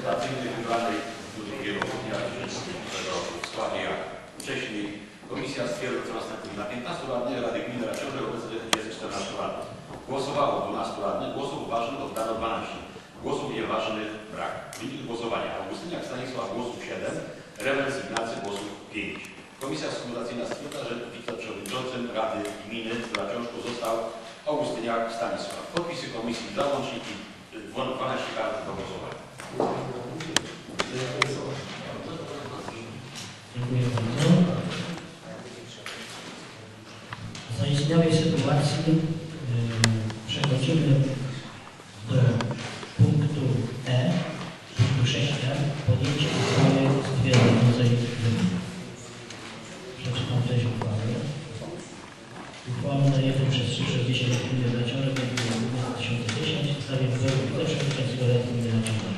konsultacyjnej wybranej 2 2010 roku w składzie jak wcześniej komisja stwierdza, co następuje. Na 15 radnych Rady Gminy Raciążek obecnie jest 14 radnych. Głosowało 12 radnych, głosów ważnych oddano 12. Głosów nieważnych brak. Wynik głosowania. Augustyniak Stanisław głosów 7, Rewers Ignacy głosów 5. Komisja skumulacyjna stwierdza, że wiceprzewodniczącym Rady Gminy w Raciążku został Augustyniak Stanisław. Podpisy komisji załączniki y, 12 kart do głosowania. Dziękuję bardzo. W zaistniałej sytuacji yy, przechodzimy do punktu E, punktu 6e, podjęcie uchwały stwierdzającej wymóg. Przeczytam treść uchwały. Uchwała nr 1 przez 3 przez 10 gminy Raciążek 2010 w sprawie wyboru wiceprzewodniczącego Rady Gminy Raciążek.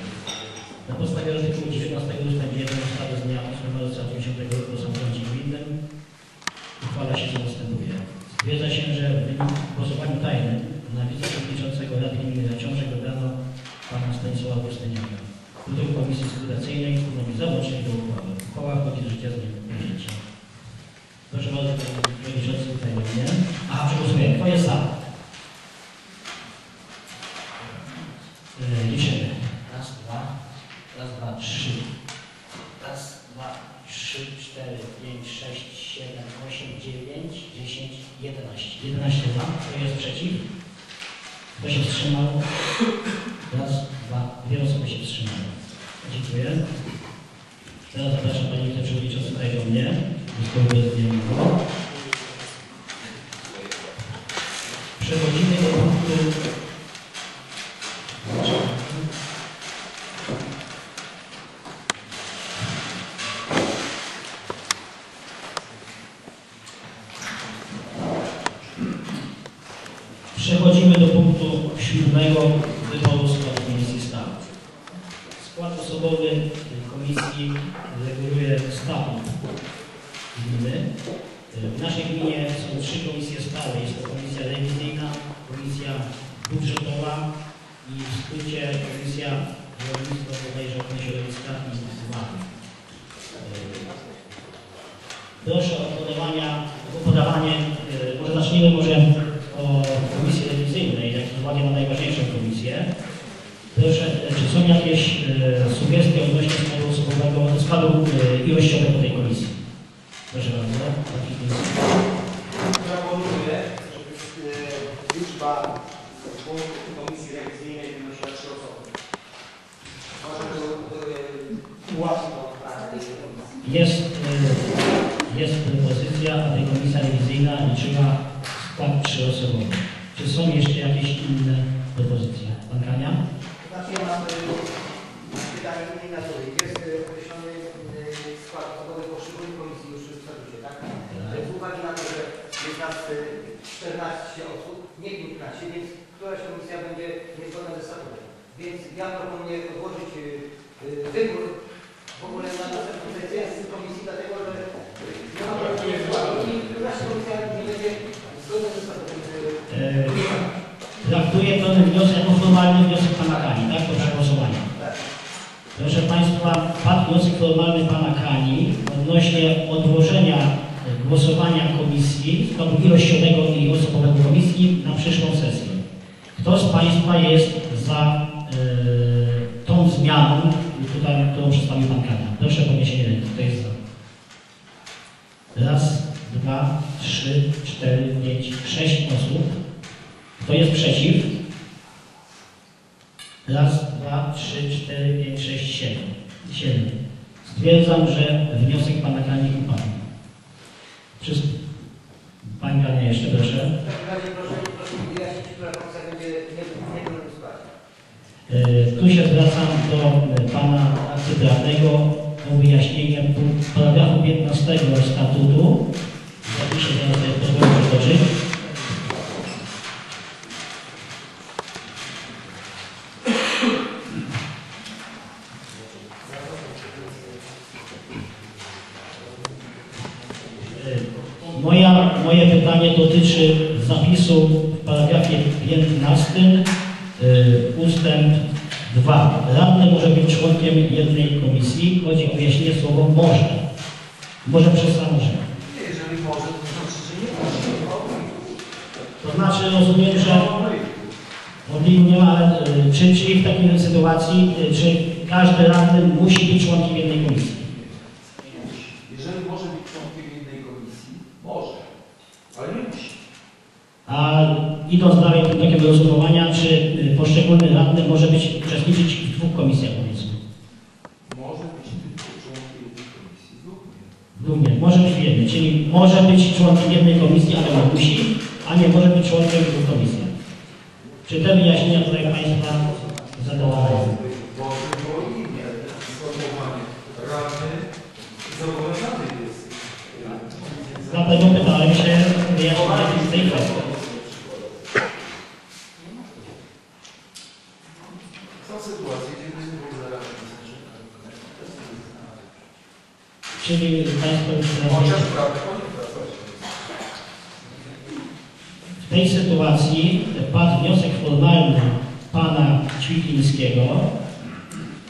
Na podstawie artykułu 19 ust. 1 ustawy z dnia 8 marca 90 roku o samorządzie gminnym uchwala się co następuje. Stwierdza się, że w wyniku głosowaniu tajnym na wiceprzewodniczącego Rady Gminy Raciążek wybrano pana Stanisława Augustyniaka. Wydruk Komisji Skrutacyjnej stanowi załącznik do uchwały. Uchwała wchodzi do życia z dniem podjęcia. Proszę bardzo, panie przewodniczący tutaj mnie. A, przegłosujemy. Kto jest za? Yy, liczymy. Raz, dwa, raz, dwa, trzy. Raz, dwa, trzy, cztery, pięć, sześć, siedem, osiem, dziewięć, dziesięć, jedenaście. Jedenaście za. Kto jest przeciw? Kto się wstrzymał? Raz, dwa, dwie osoby się wstrzymały. Dziękuję. Teraz zapraszam Pani Wiceprzewodniczący tutaj do mnie. Zostało bezwzględnego. Przechodzimy do punktu Przechodzimy do punktu siódmego wyboru składu komisji stałych. Skład osobowy komisji reguluje statut gminy. W naszej gminie są trzy komisje stałe. Jest to komisja rewizyjna, komisja budżetowa i w skrócie komisja rolnictwa, bodajże ochrony środowiska i. Proszę o podawania, o podawanie, e, może zacznijmy może o komisji rewizyjnej, jak z uwagi na najważniejszą komisję. Proszę, e, czy są jakieś e, sugestie odnośnie składu osobowego, składu e, ilościowego tej komisji? Proszę bardzo. Taki komisji. Proponuję, żeby e, liczba członków komisji rewizyjnej wynosiła trzy osoby. Może to ułatwi. Jest, jest propozycja, aby komisja rewizyjna liczyła skład trzyosobowy. Czy są jeszcze jakieś inne propozycje? Pan Kania? Znaczy ja mam e, natury. Jest e, określony e, skład osobowy poszczególnych komisji już w statucie, tak? E, Z uwagi na to, że jest nas e, 14 osób, nie 15, więc któraś komisja będzie niezgodna ze statutem. Więc ja proponuję odłożyć wybór w ogóle na następną sesję z komisji, dlatego że nie ma problemu i któraś komisja nie będzie zgodna ze statutem. Traktuję ten wniosek jako formalny wniosek pana Kani, tak? Przegłosowania. Tak. Proszę Państwa, padł wniosek formalny pana Kani odnośnie odłożenia e, głosowania komisji, składu ilościowego i osobowego komisji na przyszłą sesję. Kto z Państwa jest za e, tą zmianą, tutaj, którą przedstawił pan Kania? Proszę o podniesienie ręki. Kto jest za? Raz, dwa, trzy, cztery, pięć, sześć osób. Kto jest przeciw? Raz, dwa, trzy, cztery, pięć, sześć, siedem. Siedem. Stwierdzam, że wniosek pana Kani upadł. Wszyscy. Pani Kania jeszcze proszę. W takim razie proszę, mi wyjaśnić, która komisja będzie nie Tu się zwracam do e, pana akty prawnego o wyjaśnienie paragrafu 15 statutu. Zapiszę zaraz sobie pozwolę dotyczy zapisu w paragrafie 15 y, ustęp 2. Radny może być członkiem jednej komisji. Chodzi o wyjaśnienie słowo może. Może przez samo, że. Nie, jeżeli może, to znaczy, że nie może. To znaczy rozumiem, że możliwe nie ma, ale y, czy, czyli w takiej sytuacji, y, czy każdy radny musi być członkiem jednej komisji? Jeżeli może być członkiem jednej komisji, może, ale nie musi. A idąc dalej do takiego rozumowania, czy y, poszczególny radny może być uczestniczyć w dwóch komisjach powiedzmy? Może być tylko członkiem jednej komisji nie. Nie, może być w jednej, czyli może być członkiem jednej komisji, ale nie musi, a nie może być członkiem dwóch komisji. Czy te wyjaśnienia tutaj Państwa zadowalają? Bo inne sformułowanie. Radny zobowiązany jest. Dlatego pytałem się wyjaśnienia z tej kwestii. Są sytuacje, gdzie będzie w ogóle radny Czyli Państwo już teraz- Chociaż prawdę powinien pracować. W tej sytuacji padł wniosek formalny Pana Ćwiklińskiego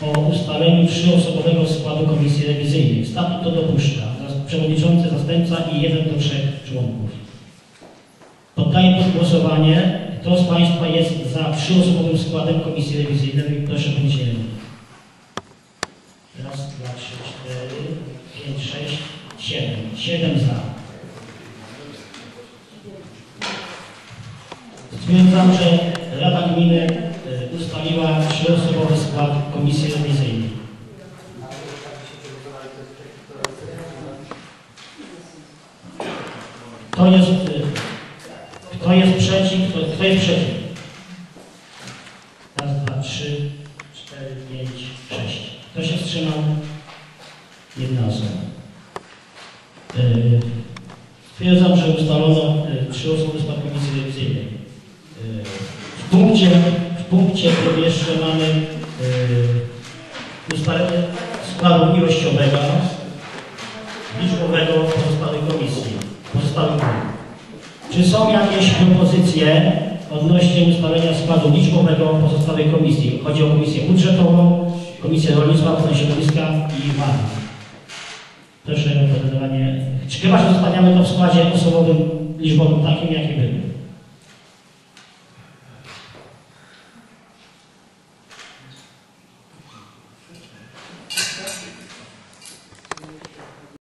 o ustaleniu trzyosobowego składu komisji rewizyjnej. Statut to dopuszcza. Przewodniczący, zastępca i jeden do trzech członków. Poddaję pod głosowanie, kto z Państwa jest za trzyosobowym składem komisji rewizyjnej. Proszę będzie Raz, dwa, trzy, cztery, pięć, sześć, siedem. Siedem za. Stwierdzam, że Rada Gminy e, ustaliła trzyosobowy skład komisji rewizyjnej. Kto jest, e, kto jest przeciw? Kto, kto jest przeciw? Raz, dwa, trzy, cztery, pięć, sześć. Kto się wstrzymał? Jedna osoba. E, Stwierdzam, że ustalono trzy osoby skład komisji rewizyjnej. Punkcie, w punkcie tym jeszcze mamy e, ustalenie składu ilościowego, liczbowego pozostałej komisji, pozostałych. Czy są jakieś propozycje odnośnie ustalenia składu liczbowego pozostałej komisji? Chodzi o komisję budżetową, komisję rolnictwa, ochrony środowiska i WAD. Proszę o podawanie. Czy chyba, że zostawiamy to w składzie osobowym liczbowym takim, jaki był?